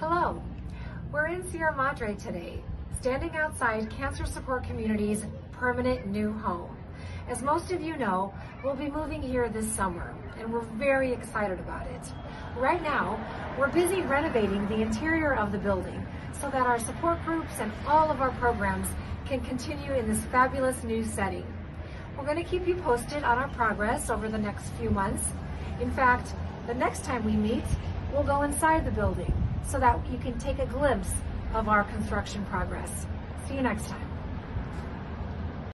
Hello, we're in Sierra Madre today, standing outside Cancer Support Community's permanent new home. As most of you know, we'll be moving here this summer, and we're very excited about it. Right now, we're busy renovating the interior of the building so that our support groups and all of our programs can continue in this fabulous new setting. We're going to keep you posted on our progress over the next few months. In fact, the next time we meet, we'll go inside the building so that you can take a glimpse of our construction progress. See you next time.